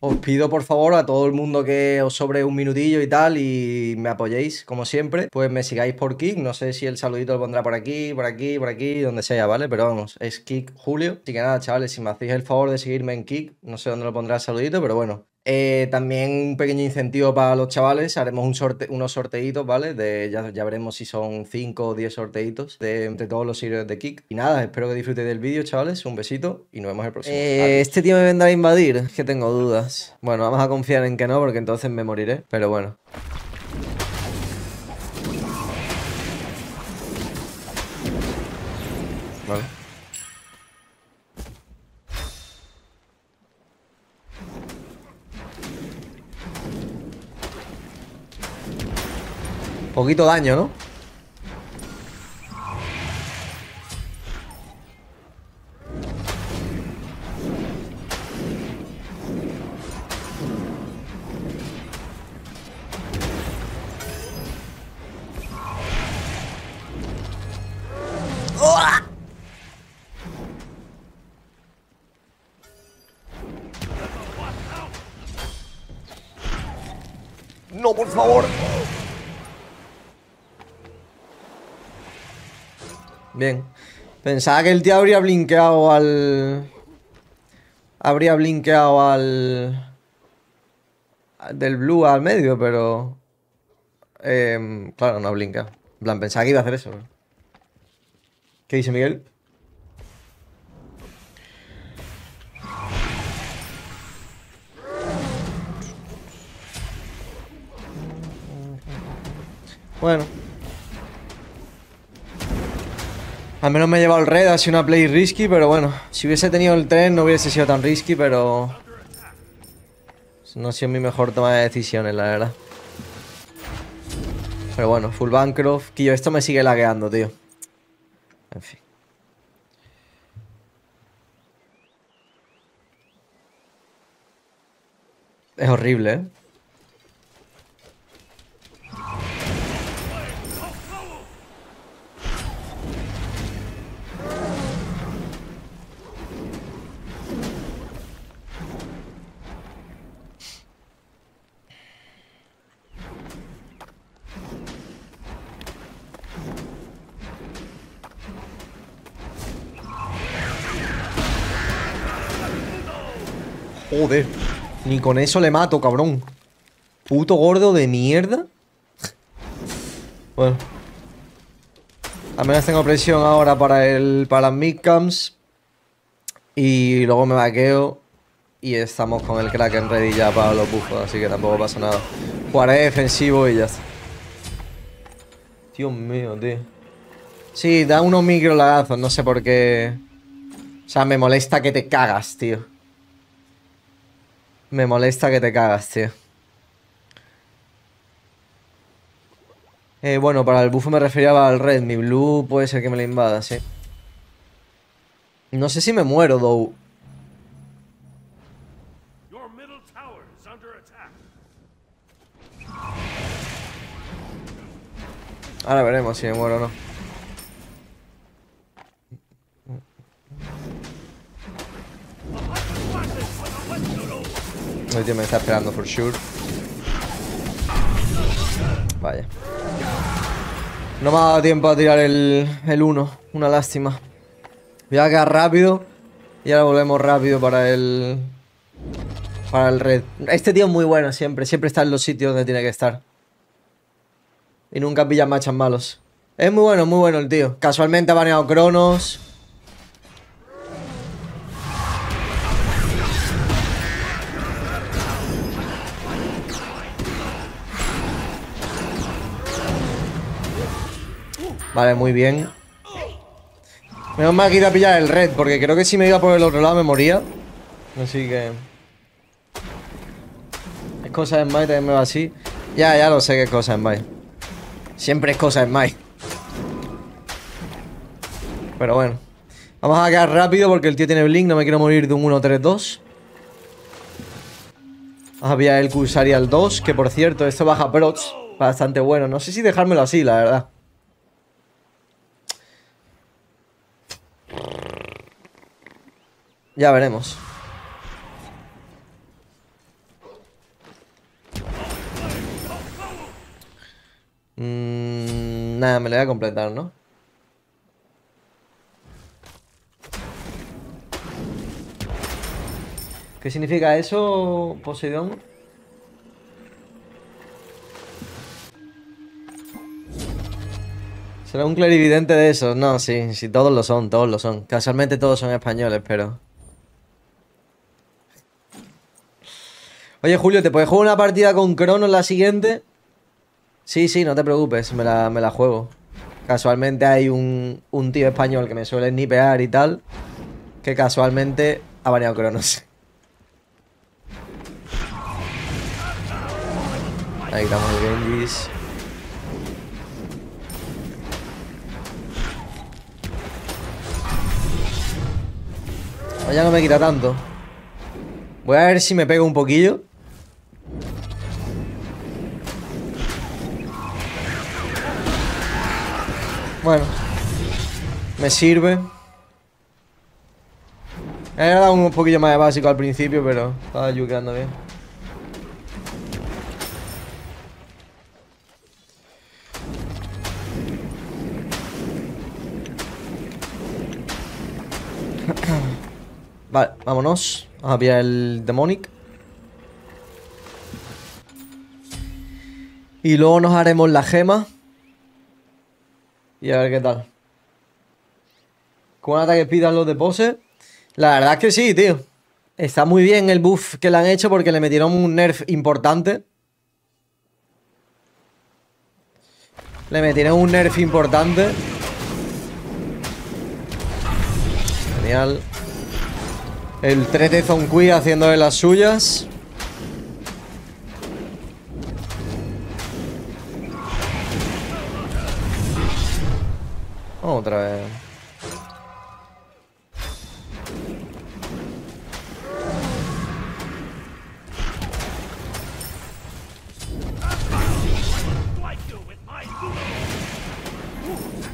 os pido por favor a todo el mundo que os sobre un minutillo y tal y me apoyéis como siempre, pues me sigáis por Kick, no sé si el saludito lo pondrá por aquí, por aquí, por aquí, donde sea, ¿vale? Pero vamos, es Kick Julio. Así que nada, chavales, si me hacéis el favor de seguirme en Kick, no sé dónde lo pondrá el saludito, pero bueno, eh, también un pequeño incentivo para los chavales, haremos un sorte unos sorteitos, ¿vale? De, ya, ya veremos si son 5 o 10 sorteitos de entre todos los seguidores de Kick. Y nada, espero que disfrutéis del vídeo, chavales. Un besito y nos vemos el próximo. Eh, este tío me vendrá a invadir, es que tengo dudas. Bueno, vamos a confiar en que no, porque entonces me moriré. Pero bueno. Vale. Poquito daño, ¿no? No, por favor. Bien. Pensaba que el tío habría blinkeado al... Habría blinkeado al... Del blue al medio, pero... Eh, claro, no blinca. En plan, pensaba que iba a hacer eso. ¿Qué dice Miguel? Bueno. Al menos me he llevado el red, ha sido una play risky, pero bueno. Si hubiese tenido el tren no hubiese sido tan risky, pero... No ha sido mi mejor toma de decisiones, la verdad. Pero bueno, full Bancroft. Tío, esto me sigue lagueando, tío. En fin. Es horrible, ¿eh? Joder. Ni con eso le mato, cabrón. Puto gordo de mierda. bueno. Al menos tengo presión ahora para el para midcams. Y luego me vaqueo. Y estamos con el Kraken ready ya para los buffos. Así que tampoco pasa nada. Jugaré defensivo y ya está. Dios mío, tío. Sí, da unos micro lagazos. No sé por qué. O sea, me molesta que te cagas, tío. Me molesta que te cagas, tío. Eh, bueno, para el bufo me refería al red. Mi blue puede ser que me lo invada, sí. No sé si me muero, though. Ahora veremos si me muero o no. El tío me está esperando for sure. Vaya. No me ha dado tiempo a tirar el, el 1. Una lástima. Voy a quedar rápido. Y ahora volvemos rápido para el... Para el red. Este tío es muy bueno siempre. Siempre está en los sitios donde tiene que estar. Y nunca pilla machas malos. Es muy bueno, muy bueno el tío. Casualmente ha baneado Cronos. Vale, muy bien. Menos mal que ir a pillar el red, porque creo que si me iba por el otro lado me moría. Así que... Es cosa en Mai también me va así. Ya, ya lo sé que es cosa en Mai. Siempre es cosa en Mai. Pero bueno. Vamos a quedar rápido porque el tío tiene blink. No me quiero morir de un 1-3-2. Vamos a pillar el Cursari al 2. Que por cierto, esto baja procs. Bastante bueno. No sé si dejármelo así, la verdad. Ya veremos. Mm, nada, me lo voy a completar, ¿no? ¿Qué significa eso, Poseidón? ¿Será un clarividente de esos? No, sí, sí, todos lo son, todos lo son. Casualmente todos son españoles, pero... Oye, Julio, ¿te puedes jugar una partida con Crono en la siguiente? Sí, sí, no te preocupes, me la, me la juego. Casualmente hay un, un tío español que me suele nipear y tal, que casualmente ha baneado Cronos. Ahí estamos el Genjis. Ya no me quita tanto. Voy a ver si me pego un poquillo. Bueno. Me sirve. He dado un poquillo más de básico al principio, pero estaba yukeando bien. Vale, vámonos. Vamos a pillar el Demonic. Y luego nos haremos la gema. Y a ver qué tal. Con ataque pidan los de pose. La verdad es que sí, tío. Está muy bien el buff que le han hecho porque le metieron un nerf importante. Le metieron un nerf importante. Genial. El 3 de Zonkui haciendo de las suyas. Otra vez.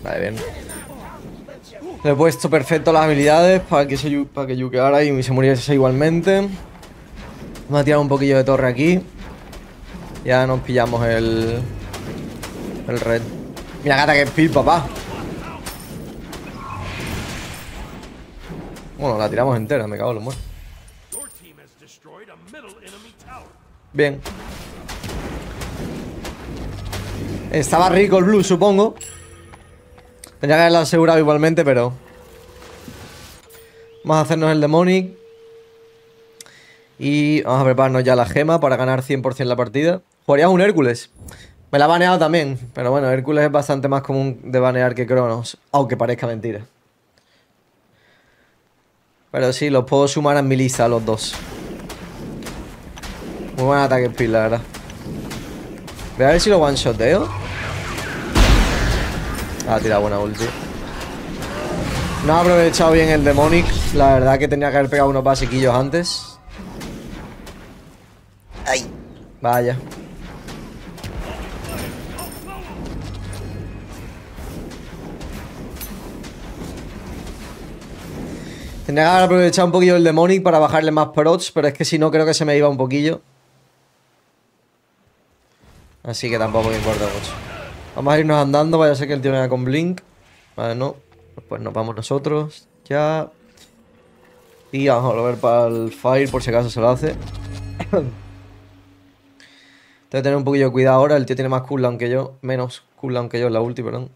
Vale, bien. Le he puesto perfecto las habilidades para que, se, para que yukeara y se muriese igualmente. Vamos a tirar un poquillo de torre aquí. Ya nos pillamos el... El red. Mira, gata que speed, papá. Bueno, la tiramos entera, me cago en los muertos. Bien. Estaba rico el blue, supongo. Tendría que haberlo asegurado igualmente, pero... Vamos a hacernos el Demonic. Y vamos a prepararnos ya la gema para ganar 100% la partida. Jugarías un Hércules. Me la ha baneado también. Pero bueno, Hércules es bastante más común de banear que Cronos. Aunque parezca mentira. Pero sí, los puedo sumar en mi lista los dos. Muy buen ataque speed, la verdad. Voy a ver si lo one-shoteo. Ha tirado buena ulti. No ha aprovechado bien el Demonic. La verdad que tenía que haber pegado unos basiquillos antes. ¡Ay! Vaya. Tendría que haber aprovechado un poquillo el Demonic para bajarle más prots, pero es que si no creo que se me iba un poquillo. Así que tampoco me importa mucho. Vamos a irnos andando, vaya a ser que el tío venga con Blink. Vale, no. Pues nos vamos nosotros. Ya. Y vamos a volver para el Fire por si acaso se lo hace. Tengo que tener un poquillo de cuidado ahora. El tío tiene más cooldown que yo. Menos cooldown que yo en la ulti, perdón.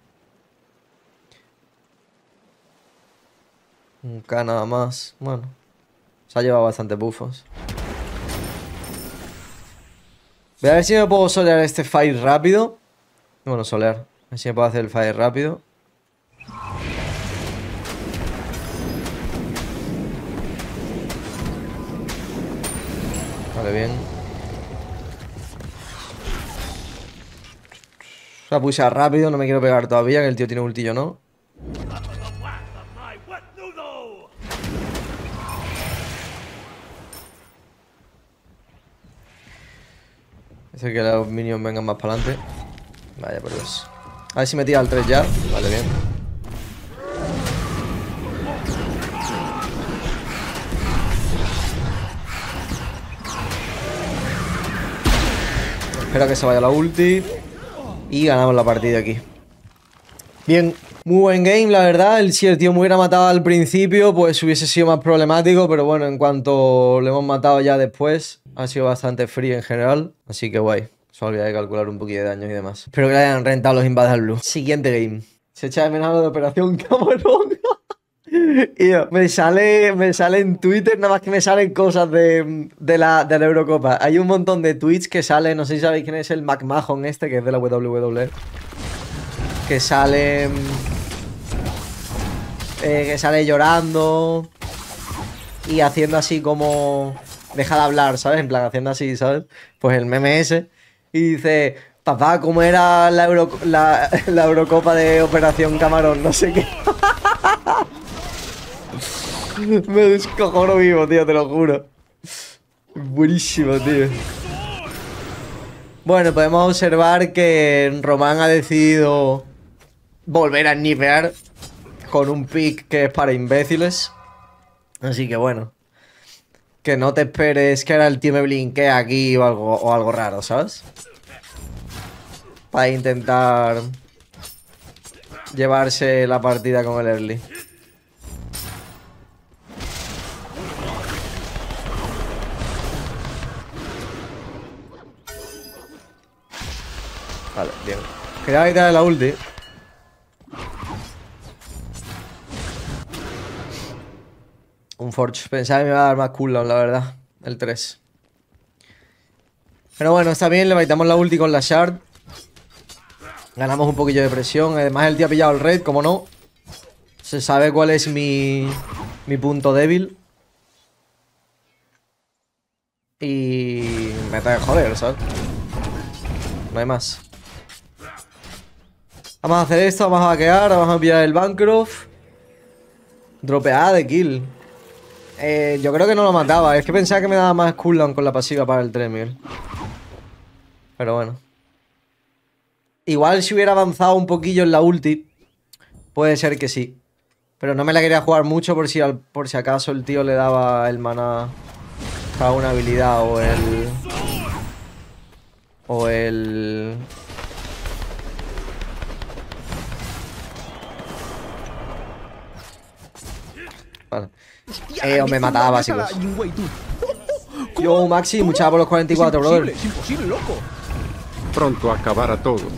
Un K nada más. Bueno. Se ha llevado bastante buffos. Voy a ver si me puedo solear este Fire rápido. Bueno, solar. Así me puedo hacer el fire rápido. Vale, bien. La puse rápido, no me quiero pegar todavía, que el tío tiene ultillo, ¿no? Es que los minions vengan más para adelante. Vaya por Dios. A ver si me tira el 3 ya. Vale, bien. Espero que se vaya la ulti. Y ganamos la partida aquí. Bien, muy buen game, la verdad. Si el tío me hubiera matado al principio, pues hubiese sido más problemático, pero bueno, en cuanto le hemos matado ya después, ha sido bastante free en general, así que guay. Solo había que calcular un poquito de daño y demás. Espero que le hayan rentado los invades al blue. Siguiente game. Se echa de menos de Operación Camarón. y yo, me sale, me sale en Twitter, nada más que me salen cosas de, la, de la Eurocopa. Hay un montón de tweets que salen, no sé si sabéis quién es el McMahon este, que es de la WWE que sale... Eh, que sale llorando y haciendo así como... Deja de hablar, ¿sabes? En plan, haciendo así, ¿sabes? Pues el meme ese. Y dice, papá, ¿cómo era la, la, Eurocopa de Operación Camarón? No sé qué. Me descojono vivo, tío, te lo juro. Buenísimo, tío. Bueno, podemos observar que Román ha decidido volver a nivear con un pick que es para imbéciles. Así que bueno. Que no te esperes que ahora el tío me blinquee aquí o algo, o algo raro, ¿sabes? Para intentar llevarse la partida con el early. Vale, bien. Quería quitar la ulti. Un Forge. Pensaba que me iba a dar más cooldown, la verdad. El 3. Pero bueno, está bien. Le baitamos la ulti con la Shard. Ganamos un poquillo de presión. Además, el tío ha pillado el red, como no. Se sabe cuál es mi, mi punto débil. Y me está de joder, ¿sabes? No hay más. Vamos a hacer esto, vamos a vaquear, vamos a pillar el Bancroft. Dropeada de kill. Eh, yo creo que no lo mataba. Es que pensaba que me daba más cooldown con la pasiva para el Tremel. Pero bueno. Igual si hubiera avanzado un poquillo en la ulti, puede ser que sí. Pero no me la quería jugar mucho por si, por si acaso el tío le daba el mana a una habilidad o el... O el... Eh, o me mataba básicos. Yo, Maxi, mucha por los 44, brother. Es imposible, loco. Pronto acabará todo.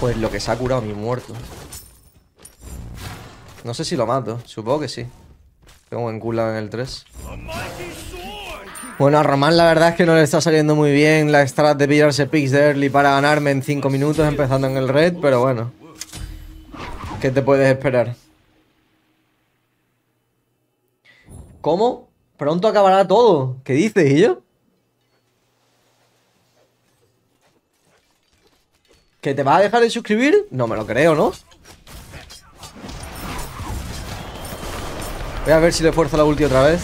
Pues lo que se ha curado mi muerto. No sé si lo mato, supongo que sí. Tengo buen culo en el 3. Bueno, a Román la verdad es que no le está saliendo muy bien la strat de pillarse picks de early para ganarme en 5 minutos empezando en el red, pero bueno. ¿Qué te puedes esperar? ¿Cómo? Pronto acabará todo. ¿Qué dices, y? ¿Que te vas a dejar de suscribir? No me lo creo, ¿no? Voy a ver si le fuerzo la ulti otra vez.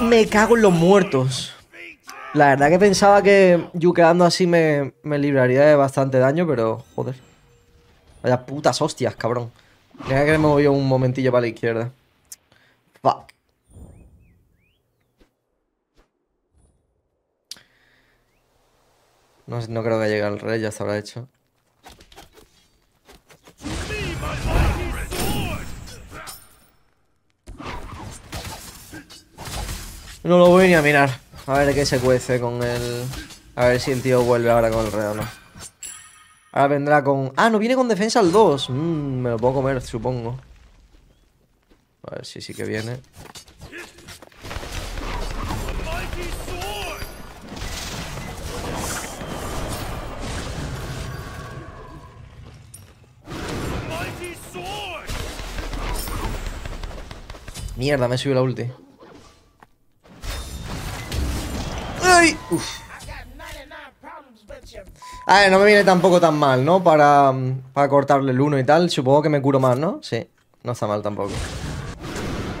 Me cago en los muertos. La verdad que pensaba que yukeando así me, me libraría de bastante daño, pero joder. Vaya putas hostias, cabrón. Deja que me movió un momentillo para la izquierda. Fuck. No, no creo que llegue al rey, ya se habrá hecho. No lo voy ni a mirar. A ver qué se cuece con el... A ver si el tío vuelve ahora con el rey o no. Ahora vendrá con... Ah, no viene con defensa al 2. Mmm, me lo puedo comer, supongo. A ver si sí que viene. Mierda, me subió la ulti. A ver, no me viene tampoco tan mal, ¿no? Para, para cortarle el 1 y tal. Supongo que me curo más, ¿no? Sí. No está mal tampoco.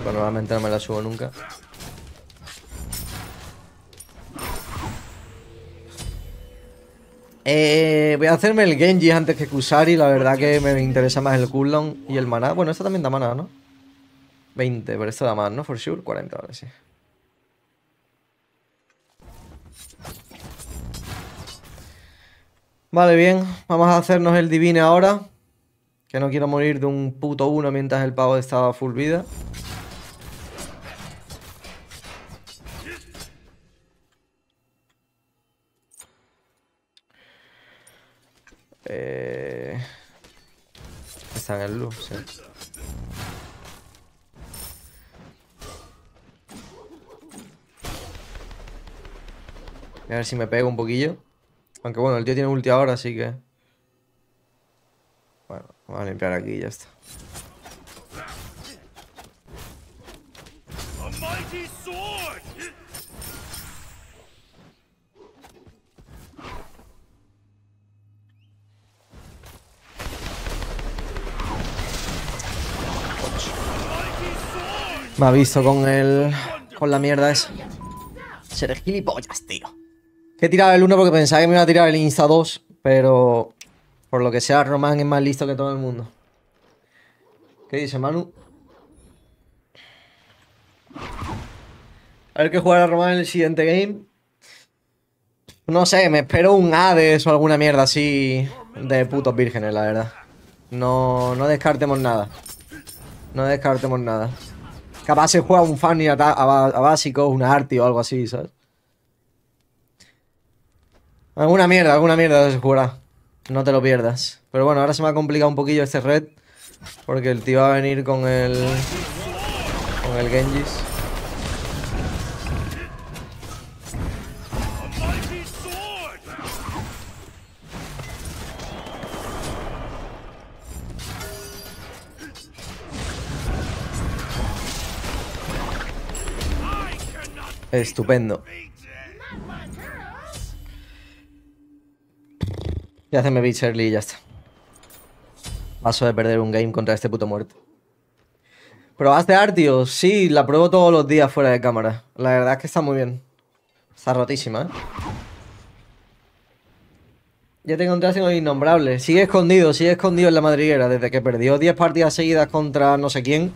Pero normalmente no me la subo nunca. Eh, voy a hacerme el Genji antes que Kusari. La verdad que me interesa más el cooldown y el maná. Bueno, esto también da maná, ¿no? 20, pero esto da más, ¿no? For sure, 40, ahora sí. Vale, bien. Vamos a hacernos el divine ahora. Que no quiero morir de un puto uno mientras el pavo estaba full vida. Eh... Está en el luz, sí. A ver si me pego un poquillo. Aunque bueno, el tío tiene ulti ahora, así que... Bueno, vamos a limpiar aquí y ya está. Me ha visto con el... Con la mierda esa. Ser gilipollas, tío. He tirado el 1 porque pensaba que me iba a tirar el Insta 2, pero... Por lo que sea, Román es más listo que todo el mundo. ¿Qué dice Manu? A ver qué jugará Román en el siguiente game. No sé, me espero un Hades o alguna mierda así de putos vírgenes, la verdad. No, no descartemos nada. No descartemos nada. Capaz se juega un Fanny a, a, básico, una Arti o algo así, ¿sabes? Alguna mierda, alguna mierda se jugará. No te lo pierdas. Pero bueno, ahora se me ha complicado un poquillo este red. Porque el tío va a venir con el... Con el Genjis. Estupendo. Y haceme beat early y ya está. Paso de perder un game contra este puto muerto. ¿Probaste Artio? Sí, la pruebo todos los días fuera de cámara. La verdad es que está muy bien. Está rotísima, ¿eh? Ya te encontraste un innombrable. Sigue escondido, sigue escondido en la madriguera. Desde que perdió 10 partidas seguidas contra no sé quién,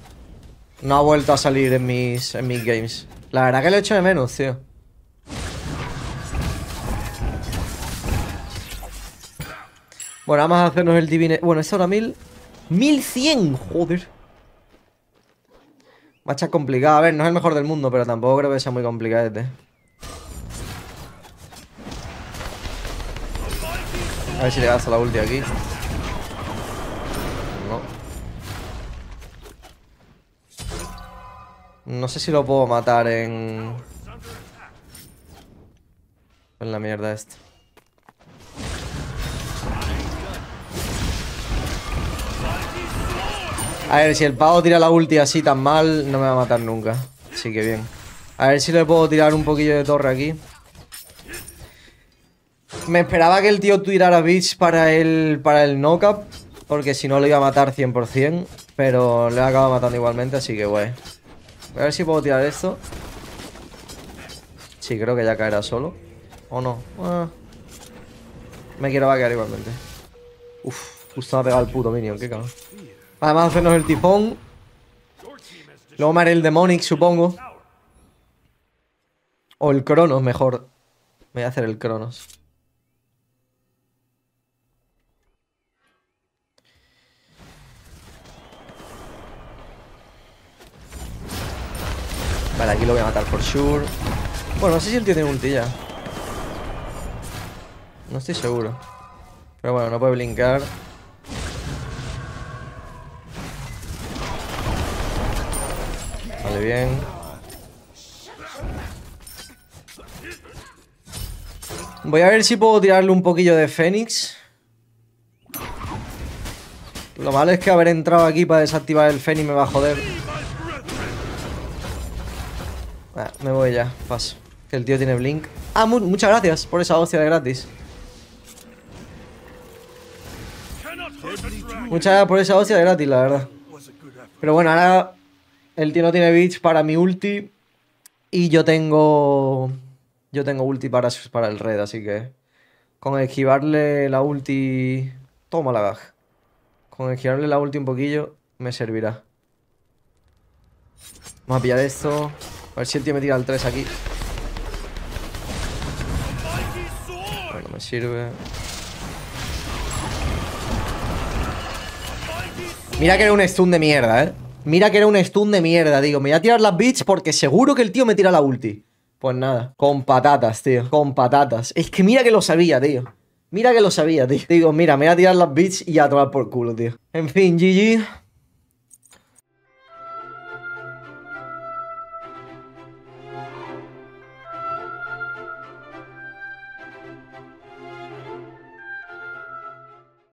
no ha vuelto a salir en mis, en mis games. La verdad que lo echo de menos, tío. Bueno, vamos a hacernos el divine... Bueno, es ahora mil... ¡1100! Joder. Macha complicada. A ver, no es el mejor del mundo, pero tampoco creo que sea muy complicado este. A ver si le gasto la ulti aquí. No sé si lo puedo matar en... En la mierda esta. A ver, si el pavo tira la ulti así tan mal, no me va a matar nunca. Así que bien. A ver si le puedo tirar un poquillo de torre aquí. Me esperaba que el tío tirara bits para el, para el knockup. Porque si no lo iba a matar 100%. Pero le acaba matando igualmente, así que guay. Voy a ver si puedo tirar esto. Sí, creo que ya caerá solo. ¿O no? Ah. Me quiero vaquear igualmente. Uf, justo me ha pegado el puto minion, qué cabrón. Además hacernos el tifón. Luego me haré el Demonic, supongo. O el Cronos, mejor. Me voy a hacer el Cronos. Vale, aquí lo voy a matar por sure. Bueno, no sé si él tiene ulti ya. No estoy seguro. Pero bueno, no puede blincar. Bien. Voy a ver si puedo tirarle un poquillo de Fénix. Lo malo es que haber entrado aquí para desactivar el Fénix me va a joder. Ah, me voy ya, paso. Que el tío tiene blink. Ah, muchas gracias por esa hostia de gratis. Muchas gracias por esa hostia de gratis, la verdad. Pero bueno, ahora el tío no tiene beach para mi ulti. Y yo tengo. Yo tengo ulti para, para el red, así que. Con esquivarle la ulti. Toma la gaj. Con esquivarle la ulti un poquillo, me servirá. Vamos a pillar esto. A ver si el tío me tira el 3 aquí. Bueno, me sirve. Mira que era un stun de mierda, eh. Mira que era un stun de mierda, digo. Me voy a tirar las beats porque seguro que el tío me tira la ulti. Pues nada, con patatas, tío. Con patatas. Es que mira que lo sabía, tío. Mira que lo sabía, tío. Digo, mira, me voy a tirar las beats y a tomar por culo, tío. En fin, GG.